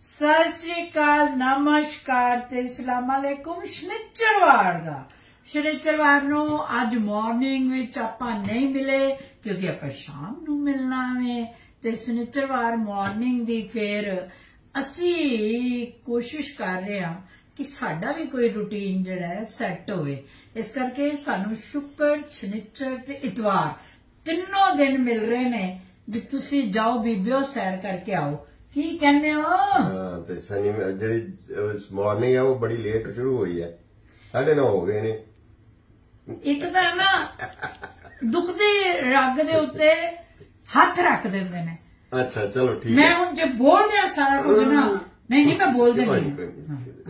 ਸਤਿ ਸ਼੍ਰੀ ਅਕਾਲ, ਨਮਸਕਾਰ ਤੇ ਅਸਲਾਮ ਅਲੈਕੁਮ। ਸ਼ਨੀਚਰਵਾਰ ਦਾ। ਸ਼ਨੀਚਰਵਾਰ ਨੂੰ ਅੱਜ ਮਾਰਨਿੰਗ ਵਿੱਚ ਆਪਾਂ ਨਹੀਂ ਮਿਲੇ, ਕਿਉਂਕਿ ਆਪਾਂ ਸ਼ਾਮ ਨੂੰ ਮਿਲਣਾ ਹੈ ਤੇ ਸ਼ਨੀਚਰਵਾਰ ਮਾਰਨਿੰਗ ਦੀ ਫੇਰ ਅਸੀਂ ਕੋਸ਼ਿਸ਼ ਕਰ ਰਹੇ ਹਾਂ ਕਿ ਸਾਡਾ ਵੀ ਕੋਈ ਰੁਟੀਨ ਜਿਹੜਾ ਹੈ ਸੈੱਟ ਹੋਵੇ। ਇਸ ਕਰਕੇ ਸਾਨੂੰ ਸ਼ੁੱਕਰ, ਸ਼ਨੀਚਰ ਤੇ ਇਤਵਾਰ ਤਿੰਨੋਂ ਦਿਨ ਮਿਲ ਰਹੇ ਨੇ। ਵੀ ਤੁਸੀਂ ਜਾਓ ਬੀਬੀਓ, ਸੈਰ ਕਰਕੇ ਆਓ। ਕੀ ਕਹਿੰਦੇ ਹੋ? ਹਾਂ ਤੇ ਸ਼ਨੀ ਜਿਹੜੀ ਮਾਰਨਿੰਗ ਹੈ ਉਹ ਬੜੀ ਲੇਟ ਸ਼ੁਰੂ ਹੋਈ ਹੈ ਸਾਢੇ ਨੌ ਹੋ ਗਏ ਨੇ। ਇੱਕ ਤਾਂ ਨਾ ਦੁੱਖ ਦੇ ਰੱਗ ਦੇ ਉੱਤੇ ਹੱਥ ਰੱਖ ਦਿੰਦੇ ਨੇ। ਅੱਛਾ ਚਲੋ ਠੀਕ ਮੈਂ ਹੁਣ ਜੇ ਬੋਲ ਦਿਆਂ ਸਾਰਾ ਕੁਝ ਨਾ ਨਹੀਂ ਨਹੀਂ ਮੈਂ ਬੋਲ ਦਿੰਦੀ।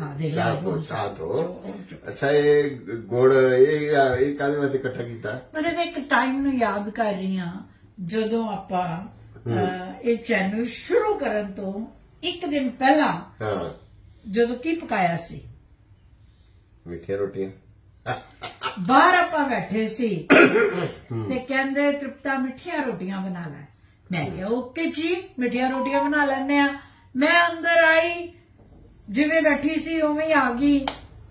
ਹਾਂ ਦੇਖ ਲੈ ਸ਼ਾਂਤ ਹੋ ਅੱਛਾ ਇਹ ਗੁੜ ਇਹ ਇਹ ਕਾਹਦੇ ਵਾਸਤੇ ਇਕੱਠਾ ਕੀਤਾ? ਮੈਂ ਤੇ ਇੱਕ ਟਾਈਮ ਨੂੰ ਯਾਦ ਕਰ ਰਹੀ ਹਾਂ ਜਦੋਂ ਆਪਾਂ ਇਹ ਚੈਨਲ ਸ਼ੁਰੂ ਕਰਨ ਤੋਂ ਇੱਕ ਦਿਨ ਪਹਿਲਾਂ ਹਾਂ। ਜਦੋਂ ਕੀ ਪਕਾਇਆ ਸੀ? ਮਿੱਠੀਆਂ ਰੋਟੀਆਂ। ਬਾਹਰ ਆਪਾਂ ਬੈਠੇ ਸੀ ਤੇ ਕਹਿੰਦੇ ਤ੍ਰਿਪਤਾ ਮਿੱਠੀਆਂ ਰੋਟੀਆਂ ਬਣਾ ਲੈ। ਮੈਂ ਕਿਹਾ ਓਕੇ ਜੀ ਮਿੱਠੀਆਂ ਰੋਟੀਆਂ ਬਣਾ ਲੈਣੇ ਆ ਮੈਂ ਅੰਦਰ ਆਈ ਜਿਵੇਂ ਬੈਠੀ ਸੀ ਉਵੇਂ ਹੀ ਆ ਗਈ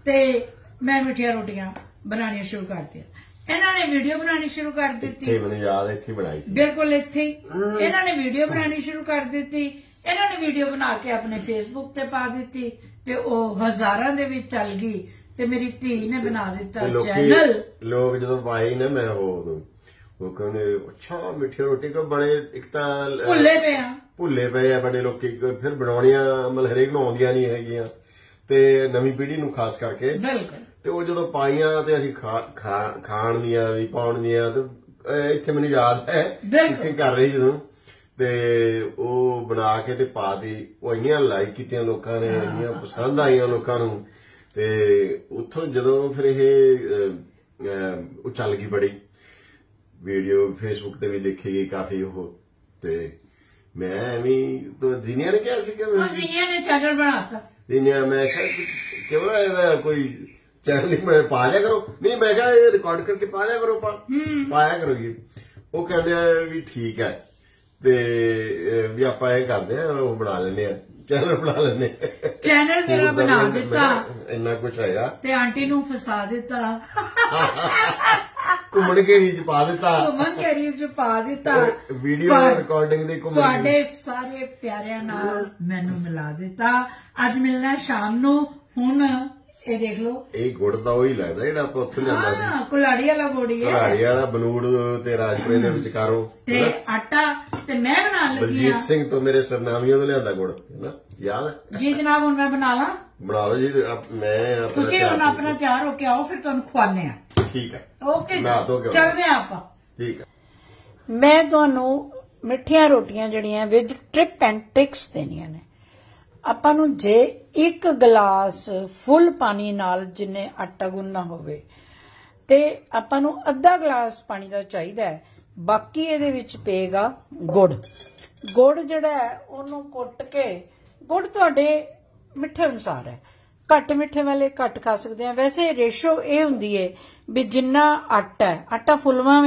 ਤੇ ਮੈਂ ਮਿੱਠੀਆਂ ਰੋਟੀਆਂ ਬਣਾਉਣੀਆਂ ਸ਼ੁਰੂ ਕਰਤੀਆਂ ਇਹਨਾਂ ਨੇ ਵੀਡੀਓ ਬਣਾਉਣੀ ਸ਼ੁਰੂ ਕਰ ਦਿੱਤੀ। ਇੱਥੇ ਮੈਨੂੰ ਯਾਦ ਹੈ, ਇੱਥੇ ਬਣਾਈ ਸੀ। ਬਿਲਕੁਲ ਇੱਥੇ ਹੀ। ਇਹਨਾਂ ਨੇ ਵੀਡੀਓ ਬਣਾਉਣੀ ਸ਼ੁਰੂ ਕਰ ਦਿੱਤੀ। ਇਹਨਾਂ ਨੇ ਵੀਡੀਓ ਬਣਾ ਕੇ ਆਪਣੇ ਫੇਸਬੁੱਕ ਤੇ ਪਾ ਦਿੱਤੀ ਤੇ ਉਹ ਹਜ਼ਾਰਾਂ ਦੇ ਵਿੱਚ ਚੱਲ ਗਈ ਤੇ ਮੇਰੀ ਧੀ ਨੇ ਬਣਾ ਦਿੱਤਾ ਤੇ ਚੈਨਲ। ਲੋਕ ਜਦੋਂ ਪਾਈ ਨਾ ਮੈਂ ਉਹ ਉਹ ਕਹਿੰਦੇ ਅੱਛਾ ਮਿੱਠੀ ਰੋਟੀ ਕੋ ਬੜੇ ਇੱਕ ਤਾਂ ਅਹ, ਭੁੱਲੇ ਪਏ ਆ। ਭੁੱਲੇ ਪਏ ਆ ਬੜੇ ਲੋਕੀ ਫਿਰ ਬਣਾਉਣੀਆਂ ਮਤਲਬ ਹਰੇਕ ਨੂੰ ਆਉਂਦੀਆਂ ਨਹੀਂ ਹੈਗੀਆਂ ਤੇ ਨਵੀਂ ਪੀੜ੍ਹੀ ਨੂੰ ਖਾਸ ਕਰਕੇ ਬਿਲਕੁਲ। ਤੇ ਉਹ ਜਦੋਂ ਪਾਈਆਂ ਤੇ ਅਸੀਂ ਖਾਣ ਦੀਆਂ ਵੀ ਪਾਉਣ ਦੀਆਂ ਤੇ ਇੱਥੇ ਮੈਨੂੰ ਯਾਦ ਹੈ। ਕਿ ਕਰ ਰਹੀ ਜਦੋਂ ਤੇ ਉਹ ਬਣਾ ਕੇ ਤੇ ਪਾ ਦੀ ਉਹ ਇੰਨੀਆਂ ਲਾਈਕ ਕੀਤੀਆਂ ਲੋਕਾਂ ਨੇ ਇੰਨੀਆਂ ਪਸੰਦ ਆਈਆਂ ਲੋਕਾਂ ਨੂੰ। ਤੇ ਉੱਥੋਂ ਜਦੋਂ ਫਿਰ ਇਹ ਉਹ ਚੱਲ ਗਈ ਬੜੀ। ਵੀਡੀਓ ਫੇਸਬੁੱਕ ਤੇ ਵੀ ਦੇਖੀ ਗਈ ਕਾਫੀ ਉਹ। ਤੇ ਮੈਂ ਐਵੇਂ ਤੋਂ ਜੀਨੀਆ ਨੇ ਕਿਹਾ ਸੀ ਕਿ ਜੀਨੀਆ ਨੇ ਚੈਨਲ ਬਣਾਤਾ। ਜੀਨੀਆ ਮੈਂ ਕਿਹਾ ਕਿ ਕਿਉਂ ਇਹਦਾ ਕੋਈ ਚੈਨਲ ਨਹੀਂ ਬਣੇ ਪਾ ਲਿਆ ਕਰੋ। ਨਹੀਂ ਮੈਂ ਕਿਹਾ ਇਹ ਰਿਕਾਰਡ ਕਰਕੇ ਪਾ ਲਿਆ ਕਰੋ ਪਾ ਪਾਇਆ ਕਰੋ ਜੀ। ਉਹ ਕਹਿੰਦੇ ਆ ਵੀ ਠੀਕ ਹੈ। ਤੇ ਵੀ ਆਪਾਂ ਇਹ ਕਰਦੇ ਆ ਉਹ ਬਣਾ ਲੈਨੇ ਆ। ਚੈਨਲ ਬਣਾ ਲੈਨੇ ਚੈਨਲ ਮੇਰਾ ਬਣਾ ਦਿੱਤਾ। ਇੰਨਾ ਕੁਝ ਹੈਗਾ ਤੇ ਆਂਟੀ ਨੂੰ ਫਸਾ ਦਿੱਤਾ। ਘੁੰਮਣ ਕੇ ਵਿੱਚ ਪਾ ਦਿੱਤਾ। ਘੁੰਮਣ ਕਰੀਬ ਚ ਪਾ ਦਿੱਤਾ। ਵੀਡੀਓ ਰਿਕਾਰਡਿੰਗ ਦੀ ਘੁੰਮਣ ਤੁਹਾਡੇ ਸਾਰੇ ਪਿਆਰਿਆਂ ਨਾਲ ਮੈਨੂੰ ਮਿਲਾ ਦਿੱਤਾ। ਅੱਜ ਮਿਲਣਾ ਸ਼ਾਮ ਨੂੰ। ਹੁਣ ਇਹ ਦੇਖ ਲਓ। ਇਹ ਗੁੜ ਦਾ ਉਹੀ ਲੱਗਦਾ ਜਿਹੜਾ ਆਪਾਂ ਉੱਥੇ ਲਿਆਂਦਾ ਸੀ। ਹਾਂ ਕੁਲਾੜੀ ਵਾਲਾ ਗੋੜੀ ਹੈ ਘਰਾੜੀ ਵਾਲਾ ਬਨੂੜ ਤੇ ਰਾਜਪੁਰੇ ਦੇ ਵਿਚਕਾਰੋਂ ਤੇ ਆਟਾ ਤੇ ਮੈਂ ਬਣਾਉਣ ਲੱਗੀ ਬਲਜੀਤ ਸਿੰਘ ਤੋਂ ਮੇਰੇ ਸਰਨਾਮੀਆਂ ਤੋਂ ਲਿਆਂਦਾ ਗੁੜ ਹੈਨਾ? ਯਾਦ ਹੈ? ਜੀ ਜਨਾਬ ਹੁਣ ਮੈਂ ਬਣਾ ਲਾਂ। ਬਣਾ ਲਓ ਜੀ ਮੈਂ ਆਪਣਾ ਤੁਸੀਂ ਹੁਣ ਆਪਣਾ ਤਿਆਰ ਹੋ ਕੇ ਆਓ ਫਿਰ ਤੁਹਾਨੂੰ ਖਵਾਨੇ ਆ ਠੀਕ ਹੈ। ਓਕੇ। ਚੱਲਦੇ ਆ ਆਪਾਂ। ਠੀਕ ਹੈ। ਮੈਂ ਤੁਹਾਨੂੰ ਮਿੱਠੀਆਂ ਰੋਟੀਆਂ ਜਿਹੜੀਆਂ ਵਿਦ ਟ੍ਰਿਪ ਐਂਡ ਟ੍ਰਿਕਸ ਦੇਣੀਆਂ ਨੇ। ਆਪਾਂ ਨੂੰ ਜੇ ਇੱਕ ਗਲਾਸ ਫੁੱਲ ਪਾਣੀ ਨਾਲ ਜਿੰਨੇ ਆਟਾ ਗੁੰਨਣਾ ਹੋਵੇ, ਤੇ ਆਪਾਂ ਨੂੰ ਅੱਧਾ ਗਲਾਸ ਪਾਣੀ ਦਾ ਚਾਹੀਦਾ ਹੈ, ਬਾਕੀ ਇਹਦੇ ਵਿੱਚ ਪਏਗਾ ਗੁੜ। ਗੁੜ ਜਿਹੜਾ ਹੈ, ਉਹਨੂੰ ਕੁੱਟ ਕੇ, ਗੁੜ ਤੁਹਾਡੇ ਮਿੱਠੇ ਅਨੁਸਾਰ ਹੈ। ਘੱਟ ਮਿੱਠੇ ਵਾਲੇ ਘੱਟ ਖਾ ਸਕਦੇ ਆ ਵੈਸੇ ਰੇਸ਼ੋ ਇਹ ਹੁੰਦੀ ਏ ਵੀ ਜਿੰਨਾ ਆਟਾ ਹੈ, ਆਟਾ ਫੁੱਲਵਾ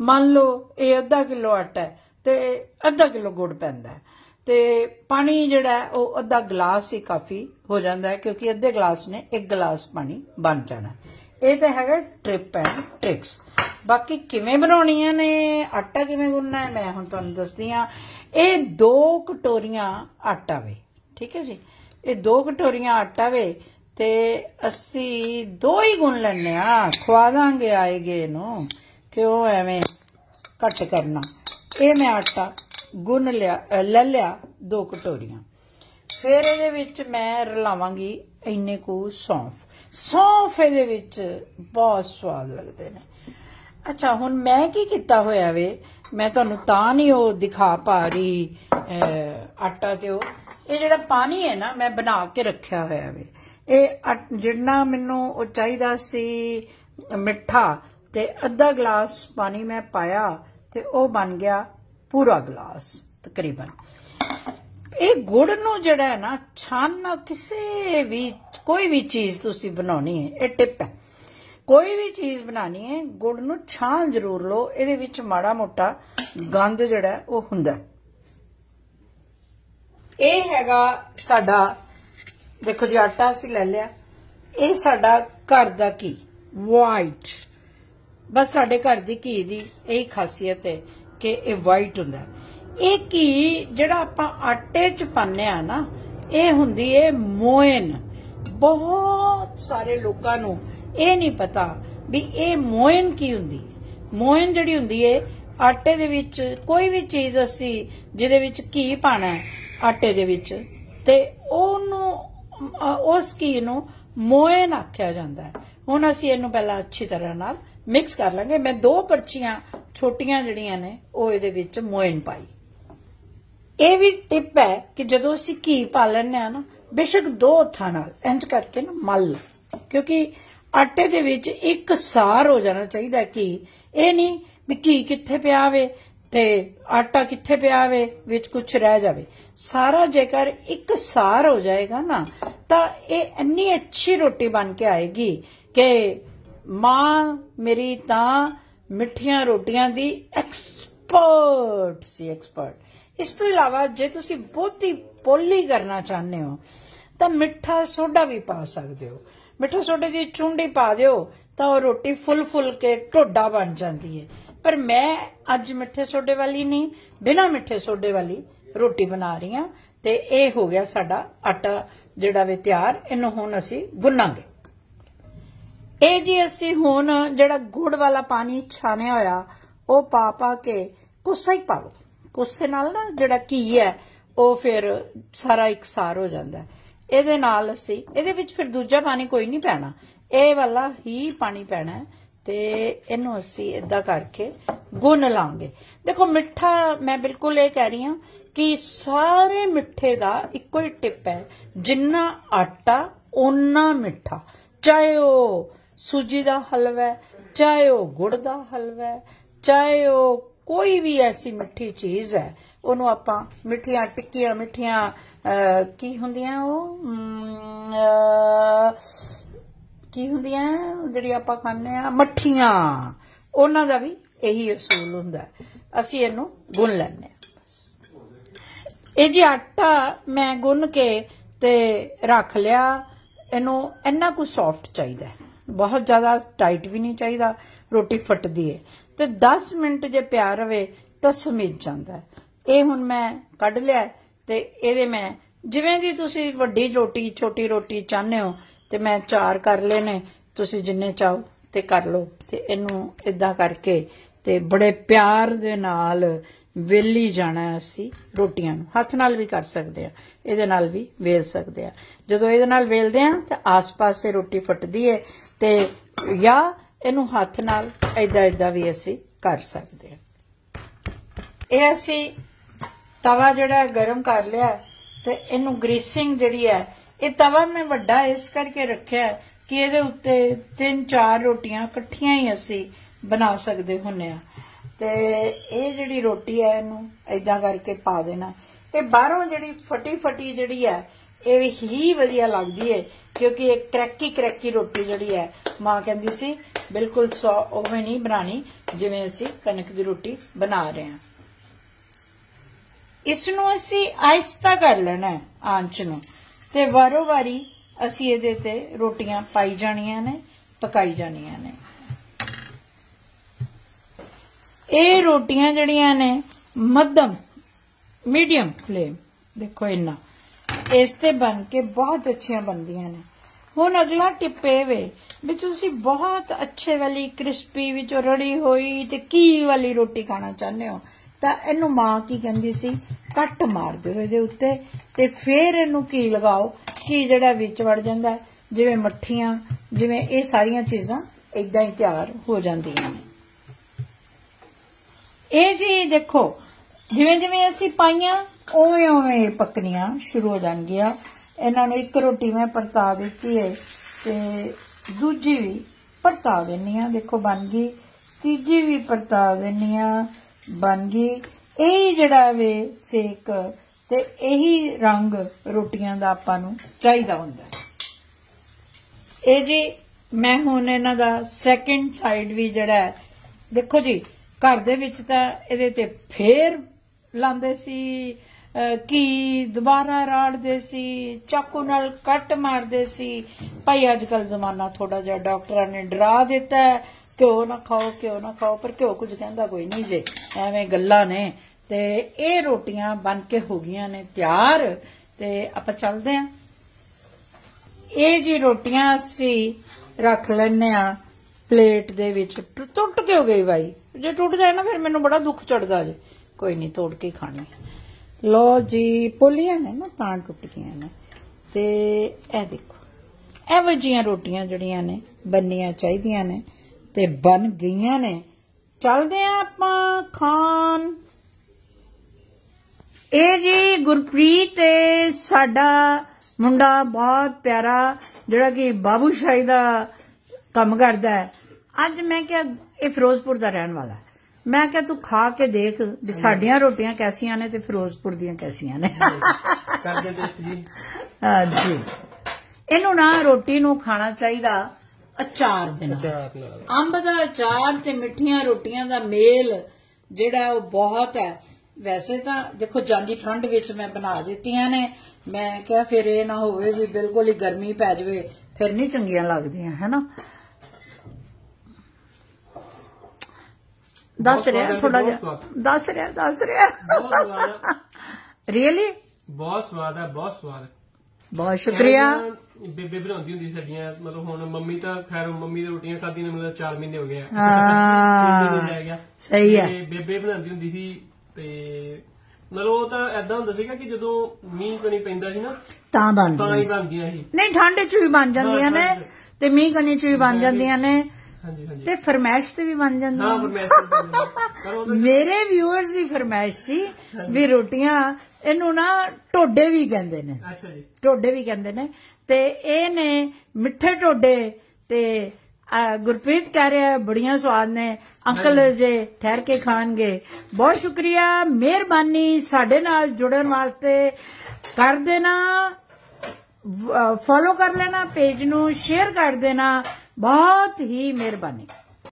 ਮੰਨ ਲਓ ਇਹ ਅੱਧਾ ਕਿਲੋ ਆਟਾ ਹੈ, ਤੇ ਅੱਧਾ ਕਿਲੋ ਗੁੜ ਪੈਂਦਾ ਹੈ। ਤੇ ਪਾਣੀ ਜਿਹੜਾ ਉਹ ਅੱਧਾ ਗਲਾਸ ਹੀ ਕਾਫੀ ਹੋ ਜਾਂਦਾ ਹੈ, ਕਿਉਂਕਿ ਅੱਧੇ ਗਲਾਸ ਨੇ, ਇੱਕ ਗਲਾਸ ਪਾਣੀ ਬਣ ਜਾਣਾ ਇਹ ਤਾਂ ਹੈਗਾ ਟ੍ਰਿਪ ਐਂਡ ਟ੍ਰਿਕਸ ਬਾਕੀ ਕਿਵੇਂ ਬਣਾਉਣੀਆਂ ਨੇ, ਆਟਾ ਕਿਵੇਂ ਗੁੰਨਣਾ ਹੈ, ਮੈਂ ਹੁਣ ਤੁਹਾਨੂੰ ਦੱਸਦੀ ਹਾਂ। ਇਹ ਦੋ ਕਟੋਰੀਆਂ ਆਟਾ ਵੇ, ਠੀਕ ਹੈ ਜੀ? ਇਹ ਦੋ ਕਟੋਰੀਆਂ ਆਟਾ ਵੇ, ਤੇ ਅਸੀਂ ਦੋ ਹੀ ਗੁੰਨ ਲੈਣੇ ਆ ਖਵਾ ਦਾਂਗੇ ਆਏਗੇ ਨੂੰ ਕਿਉਂ ਐਵੇਂ ਘੱਟ ਕਰਨਾ। ਇਹ ਮੈਂ ਆਟਾ ਗੁੰਨ ਲਿਆ ਲੈ ਲਿਆ ਦੋ ਕਟੋਰੀਆਂ। ਫਿਰ ਇਹਦੇ ਵਿੱਚ ਮੈਂ ਰਲਾਵਾਂਗੀ ਇੰਨੇ ਕੁ ਸੌਂਫ। ਸੌਂਫ ਇਹਦੇ ਵਿੱਚ ਬਹੁਤ ਸਵਾਦ ਲੱਗਦੇ ਨੇ। ਅੱਛਾ, ਹੁਣ ਮੈਂ ਕੀ ਕੀਤਾ ਹੋਇਆ ਵੇ? ਮੈਂ ਤੁਹਾਨੂੰ ਤਾਂ ਨਹੀਂ ਉਹ ਦਿਖਾ ਪਾ ਰਹੀ ਆਟਾ ਤੇ ਉਹ। ਇਹ ਜਿਹੜਾ ਪਾਣੀ ਹੈ ਨਾ, ਮੈਂ ਬਣਾ ਕੇ ਰੱਖਿਆ ਹੋਇਆ ਵੇ। ਇਹ ਜਿੰਨਾ ਮੈਨੂੰ ਉਹ ਚਾਹੀਦਾ ਸੀ ਮਿੱਠਾ ਤੇ ਅੱਧਾ ਗਲਾਸ ਪਾਣੀ ਮੈਂ ਪਾਇਆ ਤੇ ਉਹ ਬਣ ਗਿਆ ਪੂਰਾ ਗਲਾਸ ਤਕਰੀਬਨ। ਇਹ ਗੁੜ ਨੂੰ ਜਿਹੜਾ ਹੈ ਨਾ ਛਾਨਣਾ ਕਿਸੇ ਵੀ, ਕੋਈ ਵੀ ਚੀਜ਼ ਤੁਸੀਂ ਬਣਾਉਣੀ ਹੈ, ਇਹ ਟਿਪ ਹੈ। ਕੋਈ ਵੀ ਚੀਜ਼ ਬਣਾਣੀ ਹੈ, ਗੁੜ ਨੂੰ ਛਾਣ ਜ਼ਰੂਰ ਲਓ, ਇਹਦੇ ਵਿੱਚ ਮਾੜਾ ਮੋਟਾ ਗੰਦ ਜਿਹੜਾ ਉਹ ਹੁੰਦਾ ਇਹ ਹੈਗਾ ਸਾਡਾ, ਦੇਖੋ ਜੀ, ਆਟਾ ਅਸੀਂ ਲੈ ਲਿਆ। ਇਹ ਸਾਡਾ ਘਰ ਦਾ ਘੀ ਵਾਈਟ ਬਸ ਸਾਡੇ ਘਰ ਦੀ ਘੀ ਦੀ ਇਹੀ ਖਾਸੀਅਤ ਹੈ। ਕਿ ਇਹ ਵਾਈਟ ਹੁੰਦਾ। ਇਹ ਘੀ ਜਿਹੜਾ ਆਪਾਂ ਆਟੇ 'ਚ ਪਾਉਂਦੇ ਆ ਨਾ, ਇਹ ਹੁੰਦੀ ਹੈ ਮੋਇਨ। ਬਹੁਤ ਸਾਰੇ ਲੋਕਾਂ ਨੂੰ ਇਹ ਨਹੀਂ ਪਤਾ ਵੀ ਇਹ ਮੋਇਨ ਕੀ ਹੁੰਦੀ ਹੈ ਮੋਇਨ ਜਿਹੜੀ ਹੁੰਦੀ ਹੈ ਆਟੇ ਦੇ ਵਿੱਚ ਕੋਈ ਵੀ ਚੀਜ਼ ਅਸੀਂ ਜਿਹਦੇ ਵਿੱਚ ਘੀ ਪਾਣਾ ਹੈ, ਆਟੇ ਦੇ ਵਿੱਚ, ਤੇ ਉਹਨੂੰ ਉਸ ਘੀ ਨੂੰ ਮੋਇਨ ਆਖਿਆ ਜਾਂਦਾ ਹੈ। ਹੁਣ ਅਸੀਂ ਇਹਨੂੰ ਪਹਿਲਾਂ ਅੱਛੀ ਤਰ੍ਹਾਂ ਨਾਲ ਮਿਕਸ ਕਰ ਲਾਂਗੇ। ਮੈਂ ਦੋ ਪਰਚੀਆਂ ਛੋਟੀਆਂ ਜਿਹੜੀਆਂ ਨੇ, ਉਹ ਇਹਦੇ ਵਿੱਚ ਮੋਇਨ ਪਾਈ। ਇਹ ਵੀ ਟਿਪ ਹੈ ਕਿ ਜਦੋਂ ਅਸੀਂ ਘੀ ਪਾ ਲੈਂਦੇ ਆ ਨਾ, ਬੇਸ਼ੱਕ ਦੋ ਹੱਥਾਂ ਨਾਲ ਇੰਜ ਕਰਕੇ ਨਾ ਮਲ ਕਿਉਂਕਿ ਆਟੇ ਦੇ ਵਿੱਚ ਇੱਕ ਸਾਰ ਹੋ ਜਾਣਾ ਚਾਹੀਦਾ ਘੀ। ਇਹ ਨਹੀਂ ਵੀ ਘੀ ਕਿੱਥੇ ਪਿਆ ਵੇ ਤੇ ਆਟਾ ਕਿੱਥੇ ਪਿਆ ਵੇ ਵਿੱਚ ਕੁਝ ਰਹਿ ਜਾਵੇ। ਸਾਰਾ ਜੇਕਰ ਇੱਕ ਸਾਰ ਹੋ ਜਾਏਗਾ ਨਾ, ਤਾਂ ਇਹ ਇੰਨੀ ਅੱਛੀ ਰੋਟੀ ਬਣ ਕੇ ਆਏਗੀ ਕਿ ਮਾਂ ਮੇਰੀ ਤਾਂ ਮਿੱਠੀਆਂ ਰੋਟੀਆਂ ਦੀ ਐਕਸਪਰਟ ਸੀ, ਐਕਸਪਰਟ। ਇਸ ਤੋਂ ਇਲਾਵਾ ਜੇ ਤੁਸੀਂ ਬਹੁਤੀ ਪੋਲੀ ਕਰਨਾ ਚਾਹੁੰਦੇ ਹੋ, ਤਾਂ ਮਿੱਠਾ ਸੋਡਾ ਵੀ ਪਾ ਸਕਦੇ ਹੋ। ਮਿੱਠਾ ਸੋਡੇ ਦੀ ਚੁੰਡੀ ਪਾ ਦਿਓ, ਤਾਂ ਉਹ ਰੋਟੀ ਫੁੱਲ ਫੁੱਲ ਕੇ ਟੋਡਾ ਬਣ ਜਾਂਦੀ ਹੈ ਪਰ ਮੈਂ ਅੱਜ ਮਿੱਠੇ ਸੋਡੇ ਵਾਲੀ ਨਹੀਂ, ਬਿਨਾ ਮਿੱਠੇ ਸੋਡੇ ਵਾਲੀ ਰੋਟੀ ਬਣਾ ਰਹੀ ਹਾਂ, ਤੇ ਇਹ ਹੋ ਗਿਆ ਸਾਡਾ ਆਟਾ ਜਿਹੜਾ ਵੇ ਤਿਆਰ, ਇਹਨੂੰ ਹੁਣ ਅਸੀਂ ਗੁੰਨਾਂਗੇ। ਇਹ ਜੀ ਅਸੀਂ ਹੁਣ ਜਿਹੜਾ ਗੁੜ ਵਾਲਾ ਪਾਣੀ ਛਾਣਿਆ ਹੋਇਆ, ਉਹ ਪਾ ਪਾ ਕੇ ਕੋਸਾ ਹੀ ਪਾਓ ਕੋਸੇ ਨਾਲ ਨਾ ਜਿਹੜਾ ਘੀ ਹੈ, ਉਹ ਫਿਰ ਸਾਰਾ ਇਕਸਾਰ ਹੋ ਜਾਂਦਾ ਇਹਦੇ ਨਾਲ ਅਸੀਂ, ਇਹਦੇ ਵਿੱਚ ਫਿਰ ਦੂਜਾ ਪਾਣੀ ਕੋਈ ਨਹੀਂ ਪੈਣਾ। ਇਹ ਵਾਲਾ ਹੀ ਪਾਣੀ ਪੈਣਾ ਤੇ ਇਹਨੂੰ ਅਸੀਂ ਇਦਾਂ ਕਰਕੇ ਗੁੰਨ ਲਾਂਗੇ। ਦੇਖੋ, ਮਿੱਠਾ ਮੈਂ ਬਿਲਕੁਲ ਇਹ ਕਹਿ ਰਹੀ ਹਾਂ ਕਿ ਸਾਰੇ ਮਿੱਠੇ ਦਾ ਇੱਕੋ ਹੀ ਟਿਪ ਹੈ। ਜਿੰਨਾ ਆਟਾ, ਓਨਾ ਮਿੱਠਾ। ਚਾਹੇ ਉਹ ਸੂਜੀ ਦਾ ਹਲਵਾ ਚਾਹੇ ਉਹ ਗੁੜ ਦਾ ਹਲਵਾ ਚਾਹੇ ਉਹ ਕੋਈ ਵੀ ਐਸੀ ਮਿੱਠੀ ਚੀਜ਼ ਹੈ, ਉਹਨੂੰ ਆਪਾਂ ਮਿੱਠੀਆਂ ਟਿੱਕੀਆਂ, ਮਿੱਠੀਆਂ ਕੀ ਹੁੰਦੀਆਂ ਉਹ? ਕੀ ਹੁੰਦੀਆਂ, ਜਿਹੜੀ ਆਪਾਂ ਖਾਂਦੇ ਆ ਮੱਠੀਆਂ। ਉਹਨਾਂ ਦਾ ਵੀ ਇਹੀ ਅਸੂਲ ਹੁੰਦਾ ਅਸੀਂ ਇਹਨੂੰ ਗੁੰਨ ਲੈਂਦੇ ਹਾਂ। ਇਹ ਜੀ ਆਟਾ ਮੈਂ ਗੁੰਨ ਕੇ ਤੇ ਰੱਖ ਲਿਆ। ਇਹਨੂੰ ਇੰਨਾ ਕੁ ਸੌਫਟ ਚਾਹੀਦਾ ਹੈ। ਬਹੁਤ ਜ਼ਿਆਦਾ ਟਾਈਟ ਵੀ ਨਹੀਂ ਚਾਹੀਦਾ, ਰੋਟੀ ਫਟਦੀ ਹੈ ਤੇ 10 ਮਿੰਟ ਜੇ ਪਿਆ ਰਵੇ ਤਾਂ ਸਮਿਜ ਜਾਂਦਾ ਇਹ ਹੁਣ ਮੈਂ ਕੱਢ ਲਿਆ ਤੇ ਇਹਦੇ ਮੈਂ, ਜਿਵੇਂ ਦੀ ਤੁਸੀਂ ਵੱਡੀ ਰੋਟੀ, ਛੋਟੀ ਰੋਟੀ ਚਾਹੁੰਦੇ ਹੋ ਤੇ ਮੈਂ ਚਾਰ ਕਰ ਲਏ ਨੇ, ਤੁਸੀਂ ਜਿੰਨੇ ਚਾਹੋ ਤੇ ਕਰ ਲਓ। ਤੇ ਇਹਨੂੰ ਇਦਾਂ ਕਰਕੇ ਤੇ ਬੜੇ ਪਿਆਰ ਦੇ ਨਾਲ ਵੇਲੀ ਜਾਣਾ ਅਸੀਂ ਰੋਟੀਆਂ ਨੂੰ। ਹੱਥ ਨਾਲ ਵੀ ਕਰ ਸਕਦੇ ਆ, ਇਹਦੇ ਨਾਲ ਵੀ ਵੇਲ ਸਕਦੇ ਆ। ਜਦੋਂ ਇਹਦੇ ਨਾਲ ਵੇਲਦੇ ਆ ਤਾਂ ਆਸ-ਪਾਸ ਸੇ ਰੋਟੀ ਫਟਦੀ ਏ ਤੇ ਜਾਂ ਇਹਨੂੰ ਹੱਥ ਨਾਲ ਐਦਾਂ ਐਦਾਂ ਵੀ ਅਸੀਂ ਕਰ ਸਕਦੇ ਹਾਂ। ਇਹ ਅਸੀਂ ਤਵਾ ਜਿਹੜਾ ਗਰਮ ਕਰ ਲਿਆ ਤੇ ਇਹਨੂੰ ਗ੍ਰੀਸਿੰਗ ਜਿਹੜੀ ਹੈ, ਇਹ ਤਵਾ ਮੈਂ ਵੱਡਾ ਇਸ ਕਰਕੇ ਰੱਖਿਆ ਕਿ ਇਹਦੇ ਉੱਤੇ ਤਿੰਨ ਚਾਰ ਰੋਟੀਆਂ ਇਕੱਠੀਆਂ ਹੀ ਅਸੀਂ ਬਣਾ ਸਕਦੇ ਹੁੰਨੇ ਆ ਤੇ ਇਹ ਜਿਹੜੀ ਰੋਟੀ ਹੈ ਇਹਨੂੰ ਐਦਾਂ ਕਰਕੇ ਪਾ ਦੇਣਾ। ਤੇ ਬਾਹਰੋਂ ਜਿਹੜੀ ਫਟੀ ਫਟੀ ਜਿਹੜੀ ਹੈ ਇਹ ਵੀ ਹੀ ਵਧੀਆ ਲੱਗਦੀ ਹੈ ਕਿਉਂਕਿ ਇਹ ਕਰੈਕੀ ਕਰੈਕੀ ਰੋਟੀ ਜਿਹੜੀ ਹੈ ਮਾਂ ਕਹਿੰਦੀ ਸੀ, ਬਿਲਕੁਲ ਸੌ ਉਵੇਂ ਨਹੀਂ ਬਣਾਣੀ ਜਿਵੇਂ ਅਸੀਂ ਕਣਕ ਦੀ ਰੋਟੀ ਬਣਾ ਰਹੇ ਹਾਂ। ਇਸ ਨੂੰ ਅਸੀਂ ਆਇਸਤਾ ਕਰ ਲੈਣਾ ਹੈ ਆਂਚ ਨੂੰ, ਤੇ ਵਾਰੋ ਵਾਰੀ ਅਸੀਂ ਇਹਦੇ ਤੇ ਰੋਟੀਆਂ ਪਾਈ ਜਾਣੀਆਂ ਨੇ, ਪਕਾਈ ਜਾਣੀਆਂ ਨੇ। ਇਹ ਰੋਟੀਆਂ ਜਿਹੜੀਆਂ ਨੇ, ਮੱਧਮ, ਮੀਡੀਅਮ ਫਲੇਮ, ਦੇਖੋ ਇੰਨਾ। ਇਸ ਤੇ ਬਣ ਕੇ ਬਹੁਤ ਅੱਛੀਆਂ ਬਣਦੀਆਂ ਨੇ। ਹੁਣ ਅਗਲਾ ਟਿਪ ਵੇ ਵੀ ਤੁਸੀਂ ਬਹੁਤ ਅੱਛੇ ਵਾਲੀ ਕ੍ਰਿਸਪੀ ਵਿੱਚੋਂ ਰੜੀ ਹੋਈ ਤੇ ਕੀ ਵਾਲੀ ਰੋਟੀ ਖਾਣਾ ਚਾਹੁੰਦੇ ਹੋ? ਤਾਂ ਇਹਨੂੰ ਮਾਂ ਕੀ ਕਹਿੰਦੀ ਸੀ? ਕੱਟ ਮਾਰ ਦਿਓ ਇਹਦੇ ਉੱਤੇ ਤੇ ਫੇਰ ਇਹਨੂੰ ਕੀ ਲਗਾਓ? ਕੀ ਜਿਹੜਾ ਵਿੱਚ ਵੜ ਜਾਂਦਾ ਹੈ, ਜਿਵੇਂ ਮੱਠੀਆਂ ਜਿਵੇਂ ਇਹ ਸਾਰੀਆਂ ਚੀਜ਼ਾਂ ਇਦਾਂ ਹੀ ਤਿਆਰ ਹੋ ਜਾਂਦੀਆਂ ਨੇ। ਇਹ ਜੀ ਦੇਖੋ ਜਿਵੇਂ ਜਿਵੇਂ ਅਸੀਂ ਪਾਈਆਂ ਉਵੇਂ ਉਵੇਂ ਇਹ ਪੱਕਣੀਆਂ ਸ਼ੁਰੂ ਹੋ ਜਾਣਗੀਆਂ। ਇਹਨਾਂ ਨੂੰ ਇੱਕ ਰੋਟੀ ਮੈਂ ਪਰਤਾ ਦਿੱਤੀ ਹੈ ਤੇ ਦੂਜੀ ਵੀ ਪਰਤਾ ਦਿੰਨੀ ਆ ਦੇਖੋ ਬਣ ਗਈ। ਤੀਜੀ ਵੀ ਪਰਤਾ ਦਿੰਨੀ ਆ ਬਣ ਗਈ। ਇਹ ਜਿਹੜਾ ਵੇ ਸੇਕ ਤੇ ਇਹੀ ਰੰਗ ਰੋਟੀਆਂ ਦਾ ਆਪਾਂ ਨੂੰ ਚਾਹੀਦਾ ਹੁੰਦਾ। ਇਹ ਜੀ, ਮੈਂ ਹੁਣ ਇਹਨਾਂ ਦਾ ਸੈਕਿੰਡ ਸਾਈਡ ਵੀ ਜਿਹੜਾ ਦੇਖੋ ਜੀ, ਘਰ ਦੇ ਵਿੱਚ ਤਾਂ ਇਹਦੇ ਤੇ ਫੇਰ ਲਾਉਂਦੇ ਸੀ ਕੀ ਦੁਬਾਰਾ ਰਾੜਦੇ ਸੀ, ਚਾਕੂ ਨਾਲ ਕੱਟ ਮਾਰਦੇ ਸੀ। ਭਾਈ ਅੱਜ ਕੱਲ ਜ਼ਮਾਨਾ ਥੋੜਾ ਜਿਹਾ ਡਾਕਟਰਾਂ ਨੇ ਡਰਾ ਦਿੱਤਾ ਘਿਓ ਨਾ ਖਾਓ, ਘਿਓ ਨਾ ਖਾਓ, ਪਰ ਘਿਓ ਕੁਝ ਕਹਿੰਦਾ ਕੋਈ ਨਹੀਂ ਜੇ। ਐਵੇਂ ਗੱਲਾਂ ਨੇ। ਤੇ ਇਹ ਰੋਟੀਆਂ ਬਣ ਕੇ ਹੋ ਗਈਆਂ ਨੇ ਤਿਆਰ। ਤੇ ਆਪਾਂ ਚੱਲਦੇ ਆਂ ਇਹ ਜੀ ਰੋਟੀਆਂ ਅਸੀਂ ਰੱਖ ਲੈਨੇ ਆ ਪਲੇਟ ਦੇ ਵਿੱਚ। ਟੁੱਟ ਕਿਉਂ ਗਈ ਬਾਈ। ਜੇ ਟੁੱਟ ਜਾਏ ਨਾ ਫਿਰ ਮੈਨੂੰ ਬੜਾ ਦੁੱਖ ਚੜਦਾ ਜੇ। ਕੋਈ ਨਹੀਂ, ਤੋੜ ਕੇ ਖਾਣੀ ਲੋ ਜੀ, ਪੋਲੀਆਂ ਨੇ ਨਾ, ਤਾਂ ਟੁੱਟ ਗਈਆਂ ਨੇ। ਤੇ ਇਹ ਦੇਖੋ, ਇਹੋ ਜਿਹੀਆਂ ਰੋਟੀਆਂ ਜਿਹੜੀਆਂ ਨੇ ਬੰਨੀਆਂ ਚਾਹੀਦੀਆਂ ਨੇ ਤੇ ਬਣ ਗਈਆਂ ਨੇ। ਚੱਲਦੇ ਆ ਆਪਾਂ ਖਾਨ ਇਹ ਜੀ ਗੁਰਪ੍ਰੀਤ ਤੇ ਸਾਡਾ ਮੁੰਡਾ ਬਹੁਤ ਪਿਆਰਾ, ਜਿਹੜਾ ਕਿ ਬਾਬੂ ਸ਼ਾਹੀ ਦਾ ਕੰਮ ਕਰਦਾ ਹੈ। ਅੱਜ ਮੈਂ ਕਿਹਾ ਇਹ ਫਿਰੋਜ਼ਪੁਰ ਦਾ ਰਹਿਣ ਵਾਲਾ ਹੈ। ਮੈਂ ਕਿਹਾ ਤੂੰ ਖਾ ਕੇ ਦੇਖ ਵੀ ਸਾਡੀਆਂ ਰੋਟੀਆਂ ਕੈਸੀਆਂ ਨੇ ਤੇ ਫਿਰੋਜ਼ਪੁਰ ਦੀਆਂ ਕੈਸੀਆਂ ਨੇ। ਕਰਦੇ ਟੇਸਟ ਜੀ। ਹਾਂਜੀ ਇਹਨੂੰ ਨਾ ਰੋਟੀ ਨੂੰ ਖਾਣਾ ਚਾਹੀਦਾ ਅਚਾਰ ਦੇ ਨਾਲ। ਅੰਬ ਦਾ ਅਚਾਰ ਤੇ ਮਿੱਠੀਆਂ ਰੋਟੀਆਂ ਦਾ ਮੇਲ ਜਿਹੜਾ ਹੈ ਉਹ ਬਹੁਤ ਹੈ। ਵੈਸੇ ਤਾਂ ਦੇਖੋ ਜਾਂਦੀ ਠੰਡ ਵਿੱਚ ਮੈਂ ਬਣਾ ਦਿੱਤੀਆਂ ਨੇ। ਮੈਂ ਕਿਹਾ ਫਿਰ ਇਹ ਨਾ ਹੋਵੇ ਵੀ ਬਿਲਕੁਲ ਹੀ ਗਰਮੀ ਪੈ ਜਾਵੇ ਫਿਰ ਨਹੀਂ ਚੰਗੀਆਂ ਲੱਗਦੀਆਂ ਹੈਨਾ? ਦੱਸ ਰਿਹਾ ਥੋੜਾ ਜਿਹਾ। ਦੱਸ ਰਿਹਾ ਦੱਸ ਰਿਹਾ। ਰੀਅਲੀ ਬਹੁਤ ਸਵਾਦ ਹੈ ਬਹੁਤ ਸਵਾਦ ਬਹੁਤ ਸ਼ੁਕਰੀਆ। ਬੇਬੇ ਬਣਾਉਂਦੀ ਹੁੰਦੀ ਸਾਡੀਆਂ ਮਤਲਬ ਹੁਣ ਮੰਮੀ ਤਾਂ ਖੈਰ ਮੰਮੀ ਦੀ ਰੋਟੀਆਂ ਖਾਧੀ ਨੇ ਮਤਲਬ 4 ਮਹੀਨੇ ਹੋ ਗਏ ਹਾਂ। ਸਹੀ ਹੈ। ਬੇਬੇ ਬਣਾਉਂਦੀ ਹੁੰਦੀ ਸੀ ਤੇ ਮਤਲਬ ਉਹ ਤਾਂ ਐਦਾਂ ਹੁੰਦਾ ਸੀਗਾ ਕਿ ਜਦੋਂ ਮੀਂਹ ਕਣੀ ਪੈਂਦਾ ਸੀ ਨਾ ਤਾਂ ਤਾਂ ਬਣਦੀ ਹੀ ਬਣਦੀਆਂ ਸੀ। ਨਹੀਂ ਠੰਡ ਚ ਵੀ ਬਣ ਜਾਂਦੀਆਂ ਨੇ। ਤੇ ਮੀਂਹ ਕਣੀ ਚ ਵੀ ਬਣ ਜਾਂਦੀਆਂ। ਨੇ। ਹਾਂਜੀ ਹਾਂਜੀ। ਤੇ ਫਰਮੈਸ਼ ਤੇ ਵੀ ਬਣ ਜਾਂਦੀਆਂ ਹਾਂ ਉਹ ਮੇਰੇ ਵਿਊਅਰਸ ਦੀ ਫਰਮੈਸ਼ ਸੀ ਵੀ ਰੋਟੀਆਂ ਇਹਨੂੰ ਨਾ ਟੋਡੇ ਵੀ ਕਹਿੰਦੇ ਨੇ। ਅੱਛਾ ਜੀ। ਟੋਡੇ ਵੀ ਕਹਿੰਦੇ ਨੇ। ਤੇ ਇਹ ਨੇ ਮਿੱਠੇ ਟੋਡੇ ਤੇ ਗੁਰਪ੍ਰੀਤ ਕਹਿ ਰਿਹਾ ਬੜੀਆਂ ਸਵਾਦ ਨੇ। ਅੰਕਲ ਜੇ ਠਹਿਰ ਕੇ ਖਾਣਗੇ। ਬਹੁਤ ਸ਼ੁਕਰੀਆ। ਮਿਹਰਬਾਨੀ ਸਾਡੇ ਨਾਲ ਜੁੜਨ ਵਾਸਤੇ। ਕਰ ਦੇਣਾ ਫੋਲੋ ਕਰ ਲੈਣਾ ਪੇਜ ਨੂੰ ਸ਼ੇਅਰ ਕਰ ਦੇਣਾ। ਬਹੁਤ ਹੀ ਮਿਹਰਬਾਨੀ।